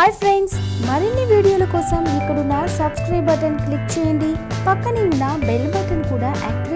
Hi friends మరిన్ని వీడియోల కోసం ఇక్కడున్న సబ్స్క్రైబ్ బటన్ క్లిక్ చేయండి. పక్కనే ఉన్న బెల్ బటన్ కూడా యాక్టివ్